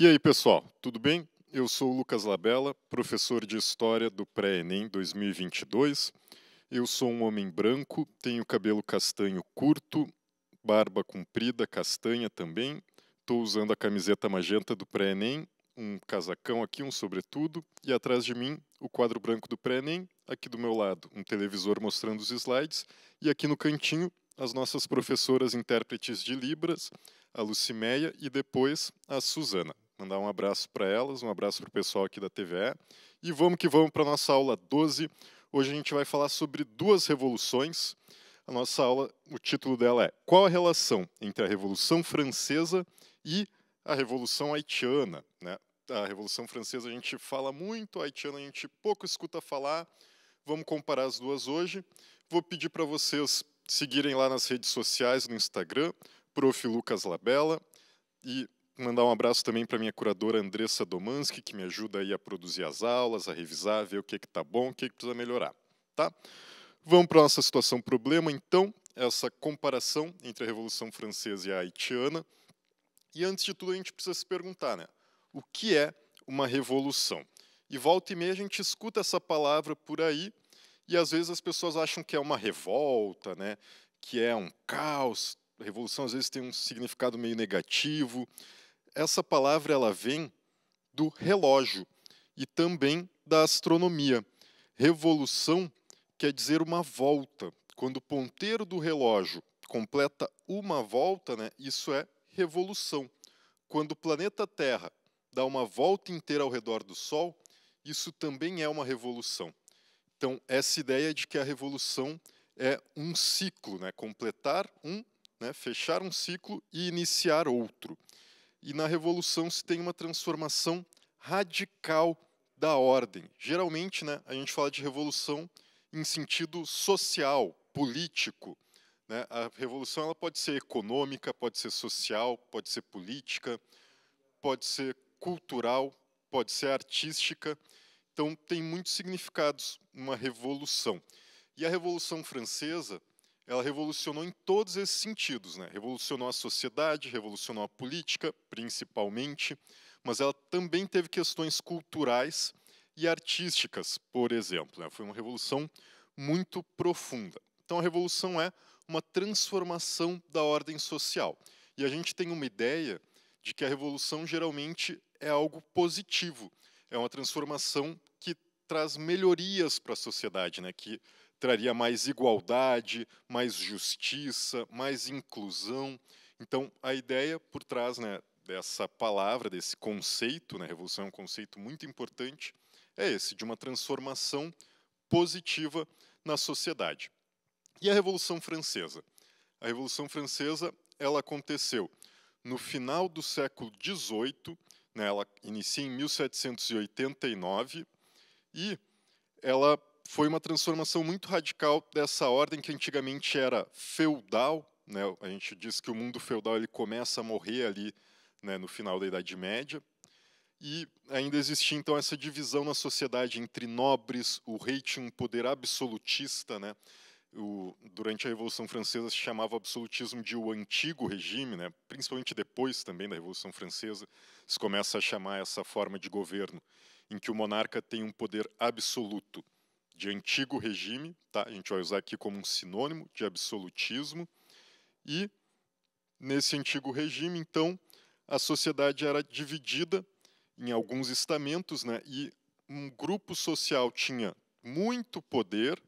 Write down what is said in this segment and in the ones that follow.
E aí, pessoal, tudo bem? Eu sou o Lucas Labella, professor de História do Pré-ENEM 2022. Eu sou um homem branco, tenho cabelo castanho curto, barba comprida, castanha também. Estou usando a camiseta magenta do Pré-ENEM, um casacão aqui, um sobretudo, e atrás de mim o quadro branco do Pré-ENEM, aqui do meu lado um televisor mostrando os slides, e aqui no cantinho as nossas professoras intérpretes de Libras, a Lucimeia e depois a Suzana. Mandar um abraço para elas, um abraço para o pessoal aqui da TVE. E vamos que vamos para a nossa aula 12. Hoje a gente vai falar sobre duas revoluções. A nossa aula, o título dela é Qual a relação entre a Revolução Francesa e a Revolução Haitiana? Né? A Revolução Francesa a gente fala muito, a haitiana a gente pouco escuta falar. Vamos comparar as duas hoje. Vou pedir para vocês seguirem lá nas redes sociais, no Instagram, Prof. Lucas Labella, e mandar um abraço também para minha curadora Andressa Domanski, que me ajuda aí a produzir as aulas, a revisar, ver o que está bom, o que, que precisa melhorar. Tá? Vamos para a nossa situação problema, então, essa comparação entre a Revolução Francesa e a haitiana. E antes de tudo, a gente precisa se perguntar, né? O que é uma revolução? E volta e meia a gente escuta essa palavra por aí, e às vezes as pessoas acham que é uma revolta, né? que é um caos. A revolução às vezes tem um significado meio negativo essa palavra ela vem do relógio e também da astronomia. Revolução quer dizer uma volta. Quando o ponteiro do relógio completa uma volta, né, isso é revolução. Quando o planeta Terra dá uma volta inteira ao redor do Sol, isso também é uma revolução. Então, essa ideia de que a revolução é um ciclo, né, completar um, né, fechar um ciclo e iniciar outro e na revolução se tem uma transformação radical da ordem. Geralmente, né, a gente fala de revolução em sentido social, político. Né? A revolução ela pode ser econômica, pode ser social, pode ser política, pode ser cultural, pode ser artística. Então, tem muitos significados uma revolução. E a Revolução Francesa ela revolucionou em todos esses sentidos. Né? Revolucionou a sociedade, revolucionou a política, principalmente, mas ela também teve questões culturais e artísticas, por exemplo. Né? Foi uma revolução muito profunda. Então, a revolução é uma transformação da ordem social. E a gente tem uma ideia de que a revolução geralmente é algo positivo, é uma transformação que traz melhorias para a sociedade, né? que traria mais igualdade, mais justiça, mais inclusão. Então, a ideia por trás né, dessa palavra, desse conceito, né, revolução é um conceito muito importante, é esse, de uma transformação positiva na sociedade. E a Revolução Francesa? A Revolução Francesa ela aconteceu no final do século XVIII, né, ela inicia em 1789, e ela foi uma transformação muito radical dessa ordem que antigamente era feudal. Né? A gente diz que o mundo feudal ele começa a morrer ali né, no final da Idade Média. E ainda existia então essa divisão na sociedade entre nobres, o rei tinha um poder absolutista, né? O, durante a Revolução Francesa se chamava absolutismo de o antigo regime, né? principalmente depois também da Revolução Francesa, se começa a chamar essa forma de governo, em que o monarca tem um poder absoluto de antigo regime, tá? a gente vai usar aqui como um sinônimo de absolutismo, e nesse antigo regime, então, a sociedade era dividida em alguns estamentos, né? e um grupo social tinha muito poder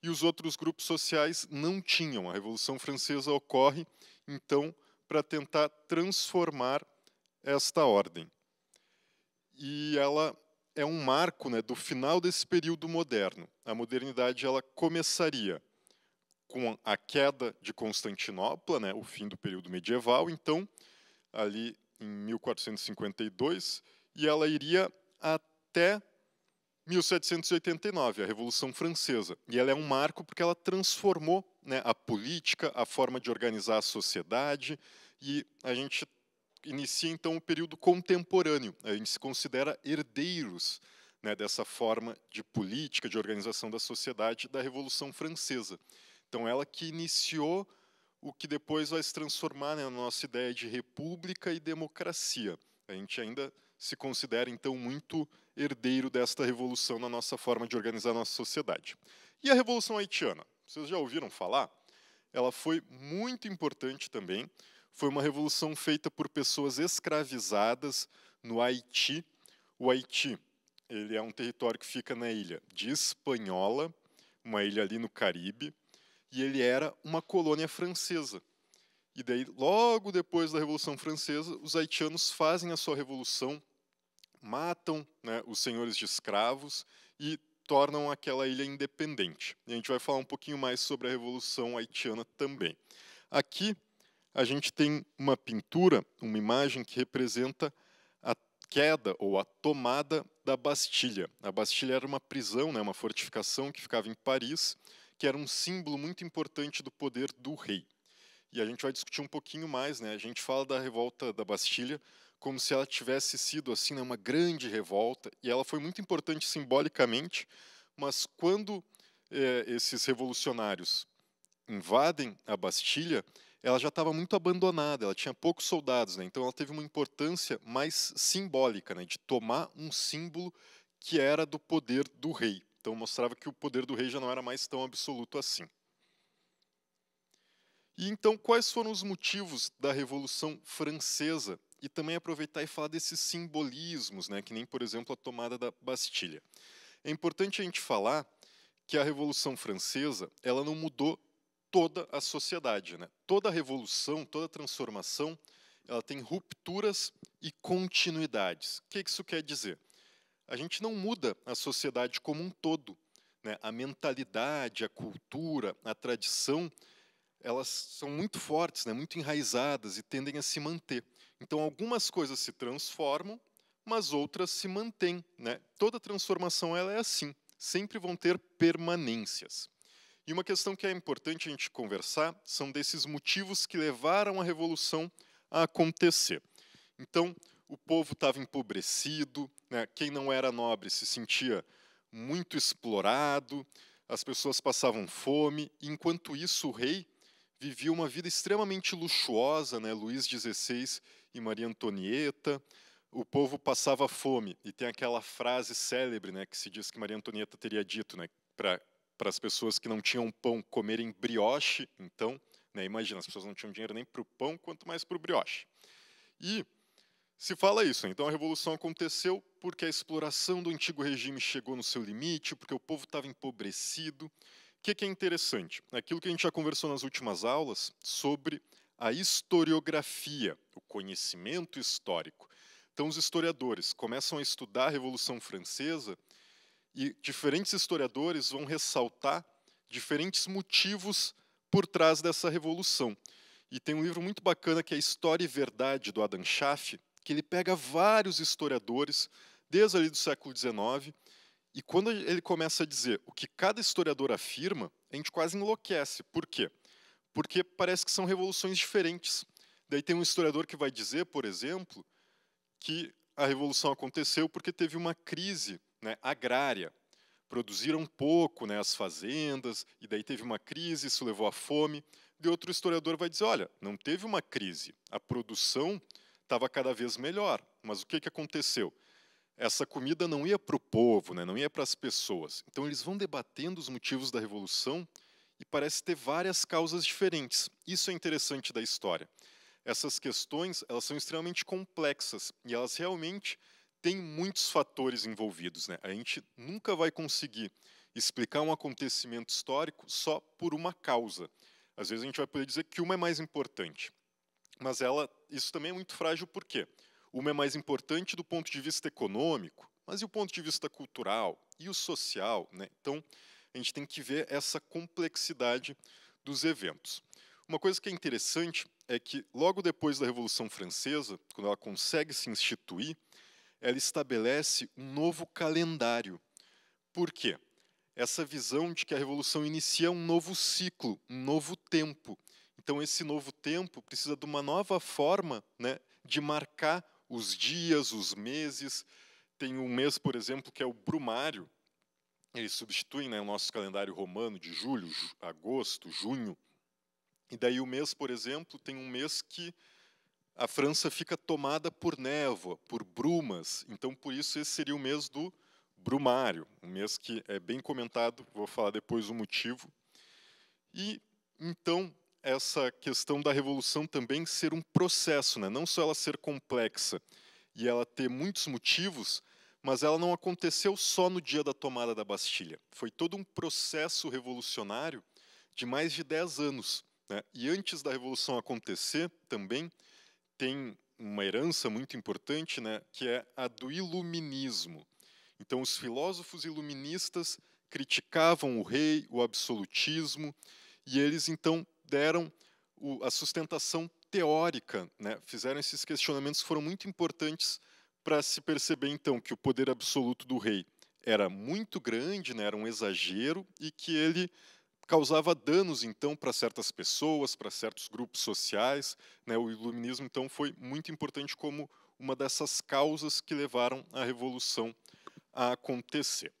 e os outros grupos sociais não tinham. A Revolução Francesa ocorre, então, para tentar transformar esta ordem. E ela é um marco né, do final desse período moderno. A modernidade ela começaria com a queda de Constantinopla, né, o fim do período medieval, então, ali em 1452, e ela iria até 1789, a Revolução Francesa. E ela é um marco porque ela transformou né, a política, a forma de organizar a sociedade, e a gente inicia então o período contemporâneo. A gente se considera herdeiros né, dessa forma de política, de organização da sociedade da Revolução Francesa. Então, ela que iniciou o que depois vai se transformar né, na nossa ideia de república e democracia. A gente ainda se considera, então, muito herdeiro desta revolução na nossa forma de organizar a nossa sociedade. E a Revolução Haitiana? Vocês já ouviram falar? Ela foi muito importante também. Foi uma revolução feita por pessoas escravizadas no Haiti. O Haiti ele é um território que fica na ilha de Espanhola, uma ilha ali no Caribe, e ele era uma colônia francesa. E daí, logo depois da Revolução Francesa, os haitianos fazem a sua revolução, matam né, os senhores de escravos e tornam aquela ilha independente. E a gente vai falar um pouquinho mais sobre a Revolução Haitiana também. Aqui a gente tem uma pintura, uma imagem que representa a queda ou a tomada da Bastilha. A Bastilha era uma prisão, né, uma fortificação que ficava em Paris, que era um símbolo muito importante do poder do rei. E a gente vai discutir um pouquinho mais, né? A gente fala da revolta da Bastilha como se ela tivesse sido assim né, uma grande revolta e ela foi muito importante simbolicamente, mas quando é, esses revolucionários invadem a Bastilha, ela já estava muito abandonada, ela tinha poucos soldados, né? então ela teve uma importância mais simbólica, né? de tomar um símbolo que era do poder do rei. Então mostrava que o poder do rei já não era mais tão absoluto assim. E então, quais foram os motivos da Revolução Francesa? E também aproveitar e falar desses simbolismos, né? que nem, por exemplo, a tomada da Bastilha. É importante a gente falar que a Revolução Francesa ela não mudou toda a sociedade. Né? Toda revolução, toda transformação, ela tem rupturas e continuidades. O que isso quer dizer? A gente não muda a sociedade como um todo. Né? A mentalidade, a cultura, a tradição, elas são muito fortes, né? muito enraizadas e tendem a se manter. Então, algumas coisas se transformam, mas outras se mantêm. Né? Toda transformação ela é assim, sempre vão ter permanências. E uma questão que é importante a gente conversar são desses motivos que levaram a revolução a acontecer. Então, o povo estava empobrecido, né? quem não era nobre se sentia muito explorado, as pessoas passavam fome, e enquanto isso o rei vivia uma vida extremamente luxuosa, né? Luís XVI e Maria Antonieta, o povo passava fome, e tem aquela frase célebre né, que se diz que Maria Antonieta teria dito, né, para para as pessoas que não tinham pão comerem brioche, então, né, imagina, as pessoas não tinham dinheiro nem para o pão, quanto mais para o brioche. E se fala isso, então a revolução aconteceu porque a exploração do antigo regime chegou no seu limite, porque o povo estava empobrecido. O que, que é interessante? Aquilo que a gente já conversou nas últimas aulas sobre a historiografia, o conhecimento histórico. Então, os historiadores começam a estudar a Revolução Francesa e diferentes historiadores vão ressaltar diferentes motivos por trás dessa revolução. E tem um livro muito bacana que é História e Verdade, do Adam Schaff, que ele pega vários historiadores, desde ali do século XIX, e quando ele começa a dizer o que cada historiador afirma, a gente quase enlouquece. Por quê? Porque parece que são revoluções diferentes. Daí tem um historiador que vai dizer, por exemplo, que a revolução aconteceu porque teve uma crise né, agrária. Produziram pouco né, as fazendas, e daí teve uma crise, isso levou à fome. E outro historiador vai dizer: olha, não teve uma crise, a produção estava cada vez melhor. Mas o que, que aconteceu? Essa comida não ia para o povo, né, não ia para as pessoas. Então eles vão debatendo os motivos da revolução e parece ter várias causas diferentes. Isso é interessante da história. Essas questões elas são extremamente complexas e elas realmente tem muitos fatores envolvidos. Né? A gente nunca vai conseguir explicar um acontecimento histórico só por uma causa. Às vezes a gente vai poder dizer que uma é mais importante, mas ela, isso também é muito frágil por quê? Uma é mais importante do ponto de vista econômico, mas e o ponto de vista cultural e o social? Né? Então, a gente tem que ver essa complexidade dos eventos. Uma coisa que é interessante é que, logo depois da Revolução Francesa, quando ela consegue se instituir, ela estabelece um novo calendário. Por quê? Essa visão de que a revolução inicia um novo ciclo, um novo tempo. Então, esse novo tempo precisa de uma nova forma né, de marcar os dias, os meses. Tem um mês, por exemplo, que é o brumário. Eles substituem né, o nosso calendário romano de julho, agosto, junho. E daí o mês, por exemplo, tem um mês que a França fica tomada por névoa, por brumas. Então, por isso, esse seria o mês do brumário, um mês que é bem comentado, vou falar depois o motivo. E, então, essa questão da revolução também ser um processo, né? não só ela ser complexa e ela ter muitos motivos, mas ela não aconteceu só no dia da tomada da Bastilha. Foi todo um processo revolucionário de mais de 10 anos. Né? E antes da revolução acontecer, também, tem uma herança muito importante, né, que é a do iluminismo. Então, os filósofos iluministas criticavam o rei, o absolutismo, e eles então deram o, a sustentação teórica, né, fizeram esses questionamentos que foram muito importantes para se perceber então que o poder absoluto do rei era muito grande, né, era um exagero e que ele causava danos então para certas pessoas, para certos grupos sociais. Né? O iluminismo então foi muito importante como uma dessas causas que levaram a revolução a acontecer.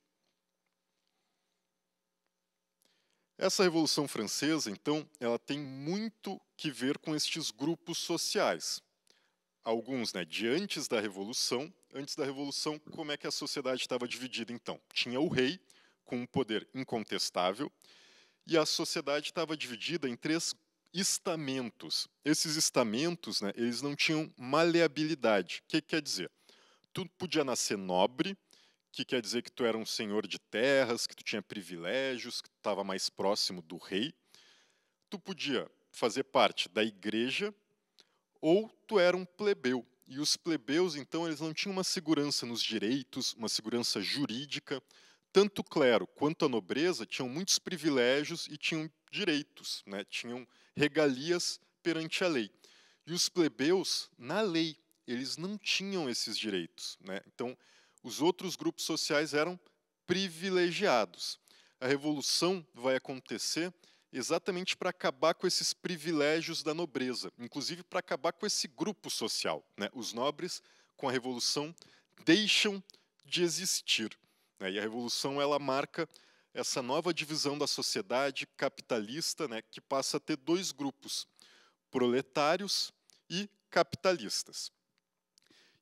Essa Revolução Francesa, então, ela tem muito que ver com estes grupos sociais. Alguns, né, de antes da Revolução. Antes da Revolução, como é que a sociedade estava dividida, então? Tinha o rei, com um poder incontestável, e a sociedade estava dividida em três estamentos. Esses estamentos, né, eles não tinham maleabilidade. O que, que quer dizer? Tu podia nascer nobre, que quer dizer que tu era um senhor de terras, que tu tinha privilégios, que tu estava mais próximo do rei. Tu podia fazer parte da igreja ou tu era um plebeu. E os plebeus, então, eles não tinham uma segurança nos direitos, uma segurança jurídica, tanto o clero quanto a nobreza tinham muitos privilégios e tinham direitos, né? tinham regalias perante a lei. E os plebeus, na lei, eles não tinham esses direitos. Né? Então, os outros grupos sociais eram privilegiados. A revolução vai acontecer exatamente para acabar com esses privilégios da nobreza, inclusive para acabar com esse grupo social. Né? Os nobres, com a revolução, deixam de existir. Né? E a revolução ela marca essa nova divisão da sociedade capitalista, né, que passa a ter dois grupos, proletários e capitalistas.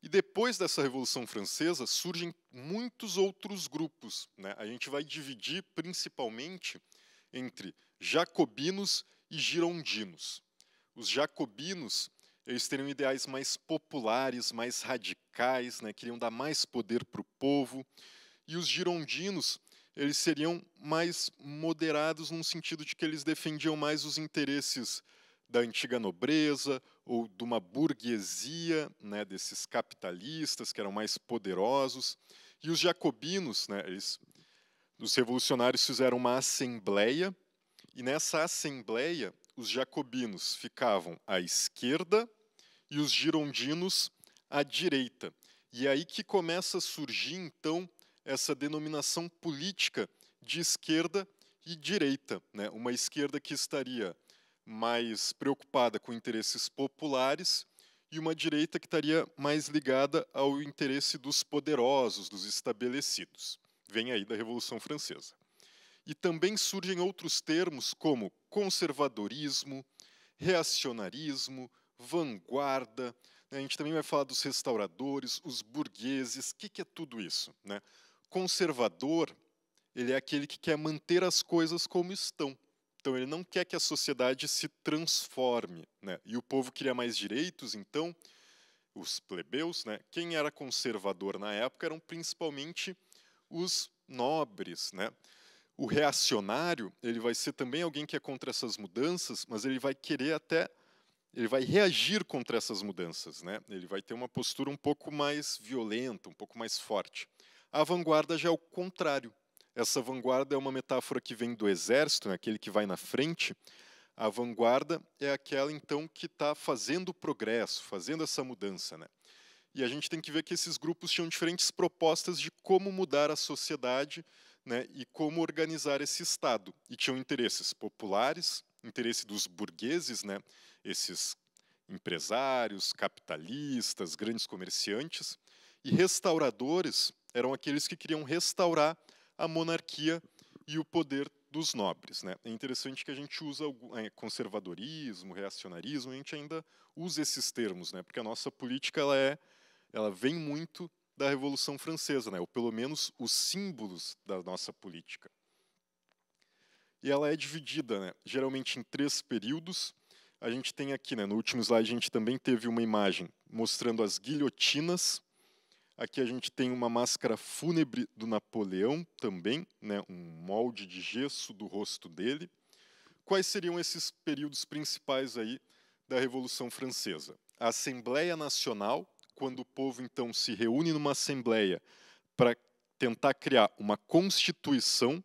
E depois dessa Revolução Francesa surgem muitos outros grupos. Né? A gente vai dividir principalmente entre jacobinos e girondinos. Os jacobinos eles teriam ideais mais populares, mais radicais, né? queriam dar mais poder para o povo e os girondinos, eles seriam mais moderados no sentido de que eles defendiam mais os interesses da antiga nobreza ou de uma burguesia, né, desses capitalistas que eram mais poderosos. E os jacobinos, né, eles, os revolucionários fizeram uma assembleia e nessa assembleia os jacobinos ficavam à esquerda e os girondinos à direita. E é aí que começa a surgir então essa denominação política de esquerda e direita, né? uma esquerda que estaria mais preocupada com interesses populares e uma direita que estaria mais ligada ao interesse dos poderosos, dos estabelecidos. Vem aí da Revolução Francesa. E também surgem outros termos como conservadorismo, reacionarismo, vanguarda. Né? A gente também vai falar dos restauradores, os burgueses. O que é tudo isso? Né? Conservador, ele é aquele que quer manter as coisas como estão. Então, ele não quer que a sociedade se transforme. Né? E o povo queria mais direitos, então, os plebeus, né? quem era conservador na época eram principalmente os nobres. Né? O reacionário, ele vai ser também alguém que é contra essas mudanças, mas ele vai querer até ele vai reagir contra essas mudanças, né? Ele vai ter uma postura um pouco mais violenta, um pouco mais forte. A vanguarda já é o contrário. Essa vanguarda é uma metáfora que vem do exército, né, aquele que vai na frente. A vanguarda é aquela, então, que está fazendo o progresso, fazendo essa mudança. Né? E a gente tem que ver que esses grupos tinham diferentes propostas de como mudar a sociedade né, e como organizar esse Estado. E tinham interesses populares, interesse dos burgueses, né, esses empresários, capitalistas, grandes comerciantes, e restauradores, eram aqueles que queriam restaurar a monarquia e o poder dos nobres. Né? É interessante que a gente usa é, conservadorismo, reacionarismo, a gente ainda usa esses termos, né? porque a nossa política ela é, ela vem muito da Revolução Francesa, né? ou pelo menos os símbolos da nossa política. E ela é dividida, né? geralmente em três períodos. A gente tem aqui, né, no último slide, a gente também teve uma imagem mostrando as guilhotinas. Aqui a gente tem uma máscara fúnebre do Napoleão também, né, um molde de gesso do rosto dele. Quais seriam esses períodos principais aí da Revolução Francesa? A Assembleia Nacional, quando o povo então se reúne numa assembleia para tentar criar uma constituição,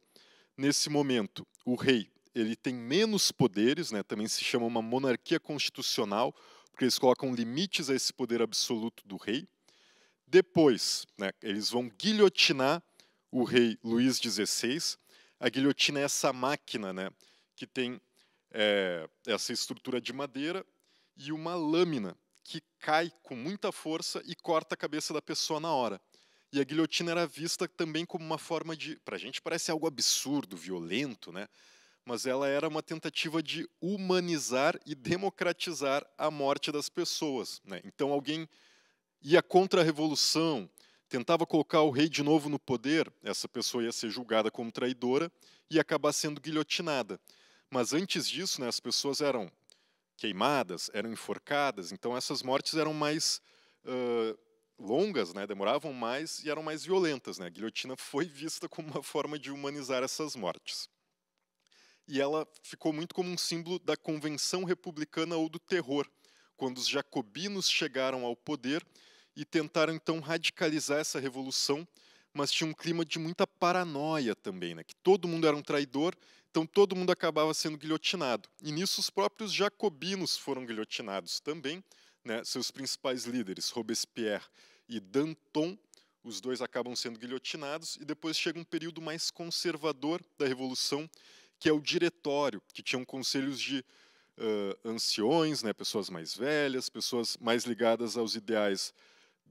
nesse momento o rei ele tem menos poderes, né, também se chama uma monarquia constitucional, porque eles colocam limites a esse poder absoluto do rei. Depois, né, eles vão guilhotinar o rei Luís XVI. A guilhotina é essa máquina né, que tem é, essa estrutura de madeira e uma lâmina que cai com muita força e corta a cabeça da pessoa na hora. E a guilhotina era vista também como uma forma de. Para a gente parece algo absurdo, violento, né? mas ela era uma tentativa de humanizar e democratizar a morte das pessoas. Né? Então alguém contra a revolução, tentava colocar o rei de novo no poder, essa pessoa ia ser julgada como traidora e acabar sendo guilhotinada. Mas antes disso, né, as pessoas eram queimadas, eram enforcadas, então essas mortes eram mais uh, longas, né, demoravam mais e eram mais violentas. Né? A guilhotina foi vista como uma forma de humanizar essas mortes. E ela ficou muito como um símbolo da convenção republicana ou do terror, quando os jacobinos chegaram ao poder e tentaram então radicalizar essa revolução, mas tinha um clima de muita paranoia também, né? que todo mundo era um traidor, então todo mundo acabava sendo guilhotinado. E nisso os próprios jacobinos foram guilhotinados também, né? seus principais líderes, Robespierre e Danton, os dois acabam sendo guilhotinados, e depois chega um período mais conservador da Revolução, que é o diretório, que tinham conselhos de uh, anciões, né, pessoas mais velhas, pessoas mais ligadas aos ideais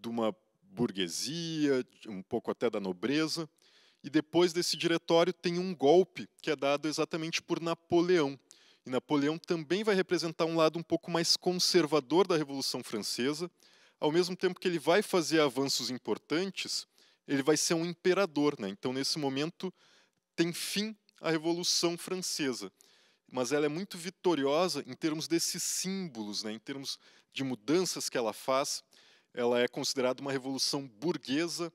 de uma burguesia, um pouco até da nobreza. E depois desse diretório tem um golpe que é dado exatamente por Napoleão. E Napoleão também vai representar um lado um pouco mais conservador da Revolução Francesa, ao mesmo tempo que ele vai fazer avanços importantes, ele vai ser um imperador. Né? Então, nesse momento, tem fim a Revolução Francesa. Mas ela é muito vitoriosa em termos desses símbolos, né? em termos de mudanças que ela faz ela é considerada uma revolução burguesa,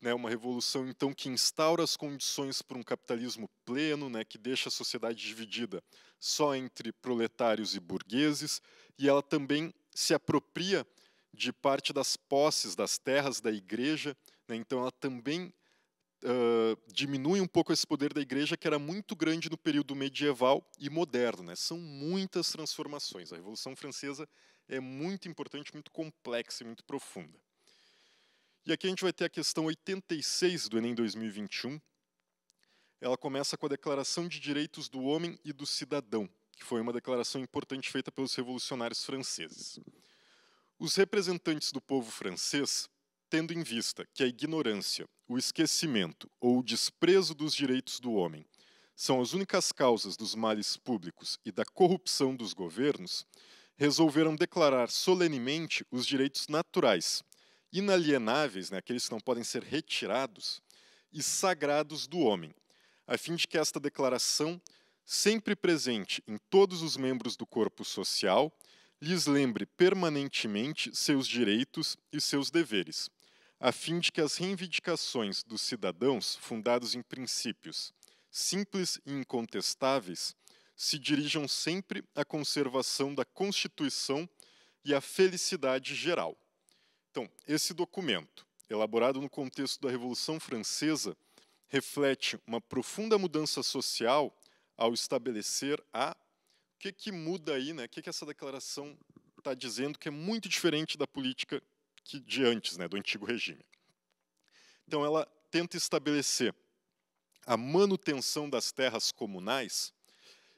né, uma revolução então que instaura as condições para um capitalismo pleno, né, que deixa a sociedade dividida só entre proletários e burgueses, e ela também se apropria de parte das posses das terras da igreja, né, então ela também uh, diminui um pouco esse poder da igreja que era muito grande no período medieval e moderno. Né, são muitas transformações. A Revolução Francesa é muito importante, muito complexa e muito profunda. E aqui a gente vai ter a questão 86 do Enem 2021. Ela começa com a Declaração de Direitos do Homem e do Cidadão, que foi uma declaração importante feita pelos revolucionários franceses. Os representantes do povo francês, tendo em vista que a ignorância, o esquecimento ou o desprezo dos direitos do homem são as únicas causas dos males públicos e da corrupção dos governos, resolveram declarar solenemente os direitos naturais, inalienáveis, né, aqueles que não podem ser retirados, e sagrados do homem, a fim de que esta declaração, sempre presente em todos os membros do corpo social, lhes lembre permanentemente seus direitos e seus deveres, a fim de que as reivindicações dos cidadãos, fundados em princípios simples e incontestáveis, se dirijam sempre à conservação da Constituição e à felicidade geral. Então, esse documento, elaborado no contexto da Revolução Francesa, reflete uma profunda mudança social ao estabelecer a o que, que muda aí, né? O que, que essa declaração está dizendo que é muito diferente da política que, de antes, né, do antigo regime. Então, ela tenta estabelecer a manutenção das terras comunais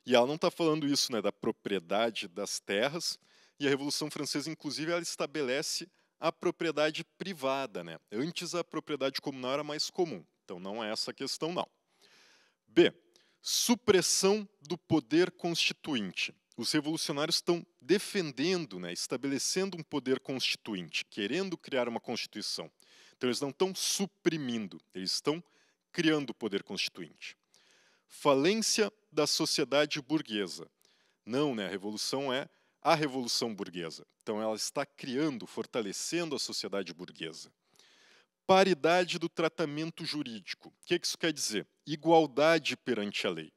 e ela não está falando isso né, da propriedade das terras, e a Revolução Francesa, inclusive, ela estabelece a propriedade privada. Né? Antes a propriedade comunal era mais comum, então não é essa a questão, não. B. Supressão do poder constituinte. Os revolucionários estão defendendo, né, estabelecendo um poder constituinte, querendo criar uma constituição. Então, eles não estão suprimindo, eles estão criando o poder constituinte. Falência da sociedade burguesa. Não, né, a revolução é a revolução burguesa. Então, ela está criando, fortalecendo a sociedade burguesa. Paridade do tratamento jurídico. O que isso quer dizer? Igualdade perante a lei.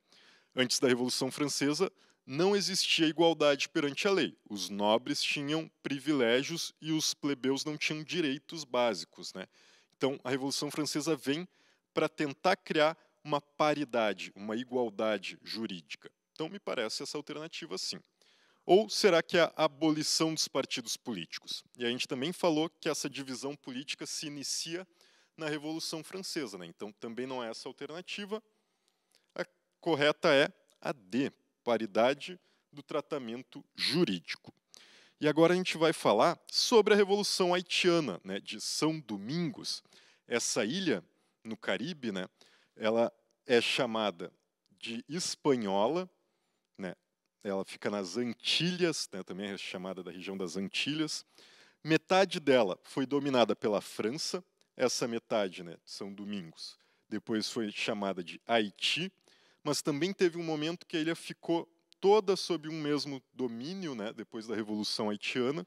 Antes da Revolução Francesa, não existia igualdade perante a lei. Os nobres tinham privilégios e os plebeus não tinham direitos básicos. Né? Então, a Revolução Francesa vem para tentar criar uma paridade, uma igualdade jurídica. Então, me parece essa alternativa sim. Ou será que é a abolição dos partidos políticos? E a gente também falou que essa divisão política se inicia na Revolução Francesa, né? então também não é essa a alternativa. A correta é a D, paridade do tratamento jurídico. E agora a gente vai falar sobre a Revolução Haitiana, né, de São Domingos. Essa ilha no Caribe, né, ela é chamada de Espanhola, ela fica nas Antilhas, né, também é chamada da região das Antilhas. Metade dela foi dominada pela França, essa metade, né, São Domingos, depois foi chamada de Haiti, mas também teve um momento que a ilha ficou toda sob um mesmo domínio, né, depois da Revolução Haitiana.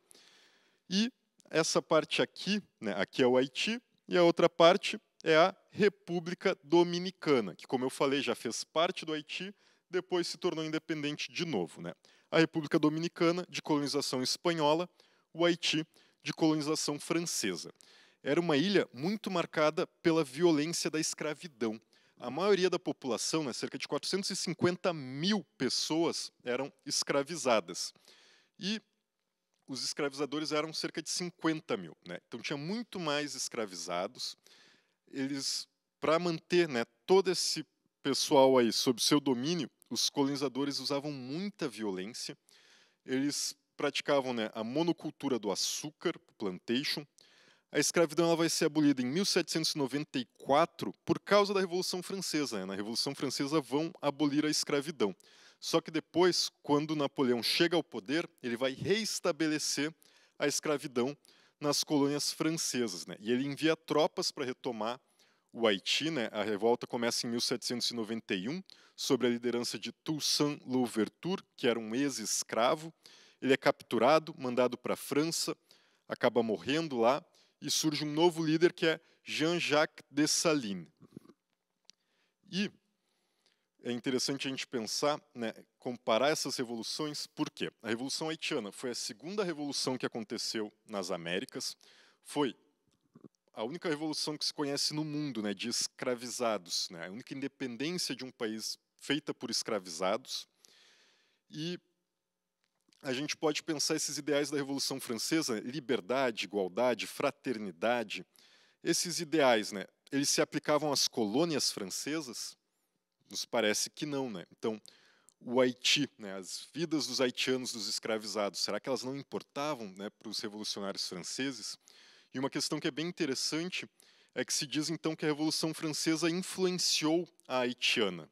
E essa parte aqui, né, aqui é o Haiti, e a outra parte é a República Dominicana, que, como eu falei, já fez parte do Haiti, depois se tornou independente de novo. Né? A República Dominicana, de colonização espanhola, o Haiti, de colonização francesa. Era uma ilha muito marcada pela violência da escravidão. A maioria da população, né, cerca de 450 mil pessoas, eram escravizadas. E os escravizadores eram cerca de 50 mil. Né? Então tinha muito mais escravizados. Eles, para manter né, todo esse pessoal aí sob seu domínio, os colonizadores usavam muita violência. Eles praticavam né, a monocultura do açúcar, plantation. A escravidão ela vai ser abolida em 1794 por causa da Revolução Francesa. Né? Na Revolução Francesa vão abolir a escravidão. Só que depois, quando Napoleão chega ao poder, ele vai reestabelecer a escravidão nas colônias francesas. Né? E ele envia tropas para retomar o Haiti. Né? A revolta começa em 1791 sob a liderança de Toussaint Louverture, que era um ex-escravo. Ele é capturado, mandado para a França, acaba morrendo lá, e surge um novo líder que é Jean-Jacques Dessalines. E é interessante a gente pensar, né, comparar essas revoluções, por quê? A Revolução Haitiana foi a segunda revolução que aconteceu nas Américas, foi a única revolução que se conhece no mundo né, de escravizados, né, a única independência de um país feita por escravizados. E a gente pode pensar esses ideais da Revolução Francesa, liberdade, igualdade, fraternidade, esses ideais, né, eles se aplicavam às colônias francesas? Nos parece que não, né? Então, o Haiti, né, as vidas dos haitianos, dos escravizados, será que elas não importavam né, para os revolucionários franceses? E uma questão que é bem interessante é que se diz então que a Revolução Francesa influenciou a haitiana.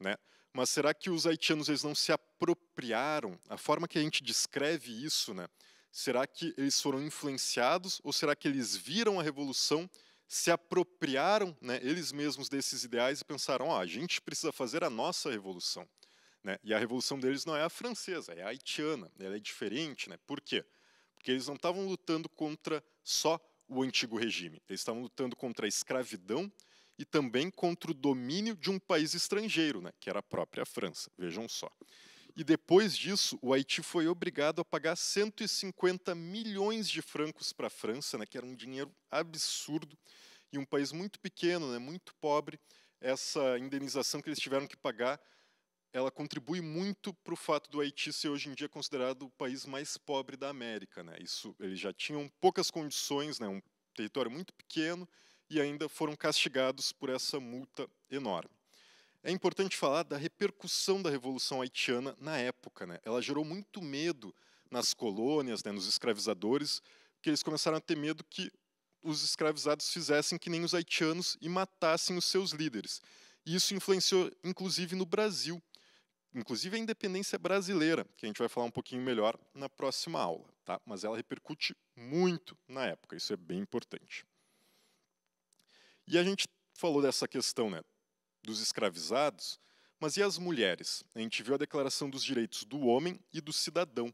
Né? Mas será que os haitianos eles não se apropriaram? A forma que a gente descreve isso, né? será que eles foram influenciados ou será que eles viram a revolução, se apropriaram né, eles mesmos desses ideais e pensaram: oh, a gente precisa fazer a nossa revolução? Né? E a revolução deles não é a francesa, é a haitiana, ela é diferente. Né? Por quê? Porque eles não estavam lutando contra só o antigo regime, eles estavam lutando contra a escravidão e também contra o domínio de um país estrangeiro, né, que era a própria França. Vejam só. E depois disso, o Haiti foi obrigado a pagar 150 milhões de francos para a França, né, que era um dinheiro absurdo, e um país muito pequeno, né, muito pobre, essa indenização que eles tiveram que pagar, ela contribui muito para o fato do Haiti ser hoje em dia considerado o país mais pobre da América. Né? Isso, eles já tinham poucas condições, né, um território muito pequeno, e ainda foram castigados por essa multa enorme. É importante falar da repercussão da Revolução Haitiana na época. Né? Ela gerou muito medo nas colônias, né, nos escravizadores, que eles começaram a ter medo que os escravizados fizessem que nem os haitianos e matassem os seus líderes. E isso influenciou, inclusive, no Brasil, inclusive a independência brasileira, que a gente vai falar um pouquinho melhor na próxima aula, tá? Mas ela repercute muito na época, isso é bem importante. E a gente falou dessa questão, né, dos escravizados, mas e as mulheres? A gente viu a declaração dos direitos do homem e do cidadão.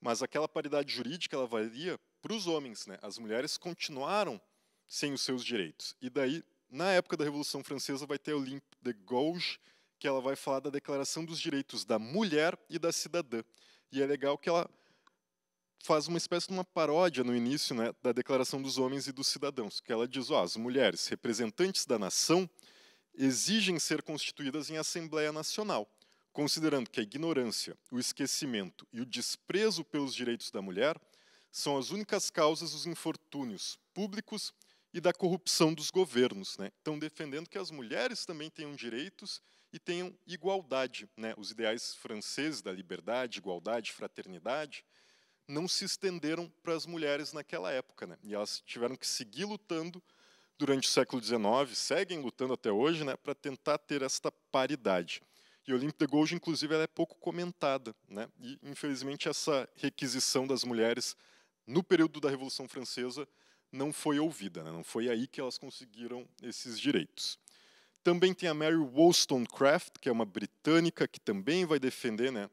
Mas aquela paridade jurídica ela valia para os homens, né? As mulheres continuaram sem os seus direitos. E daí, na época da Revolução Francesa, vai ter Olympe de Gouges, que ela vai falar da Declaração dos Direitos da Mulher e da Cidadã. E é legal que ela faz uma espécie de uma paródia no início né, da Declaração dos Homens e dos Cidadãos, que ela diz, ó, as mulheres, representantes da nação, exigem ser constituídas em Assembleia Nacional, considerando que a ignorância, o esquecimento e o desprezo pelos direitos da mulher são as únicas causas dos infortúnios públicos e da corrupção dos governos. Né? Então, defendendo que as mulheres também tenham direitos e tenham igualdade. Né? Os ideais franceses da liberdade, igualdade, fraternidade, não se estenderam para as mulheres naquela época. Né? E elas tiveram que seguir lutando durante o século XIX, seguem lutando até hoje, né, para tentar ter esta paridade. E o Olympe de Gouges, inclusive, ela é pouco comentada. Né? E, infelizmente, essa requisição das mulheres no período da Revolução Francesa não foi ouvida. Né? Não foi aí que elas conseguiram esses direitos. Também tem a Mary Wollstonecraft, que é uma britânica que também vai defender né,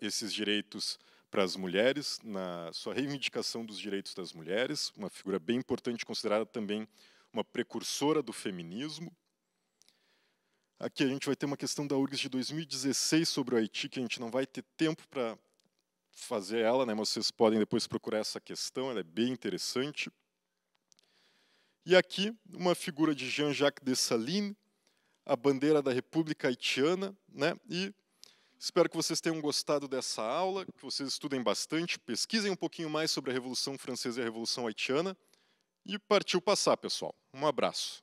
esses direitos para as mulheres, na sua reivindicação dos direitos das mulheres, uma figura bem importante, considerada também uma precursora do feminismo. Aqui a gente vai ter uma questão da URGS de 2016 sobre o Haiti, que a gente não vai ter tempo para fazer ela, né, mas vocês podem depois procurar essa questão, ela é bem interessante. E aqui, uma figura de Jean-Jacques Dessalines, a bandeira da República Haitiana, né? E espero que vocês tenham gostado dessa aula, que vocês estudem bastante, pesquisem um pouquinho mais sobre a Revolução Francesa e a Revolução Haitiana e partiu passar, pessoal. Um abraço.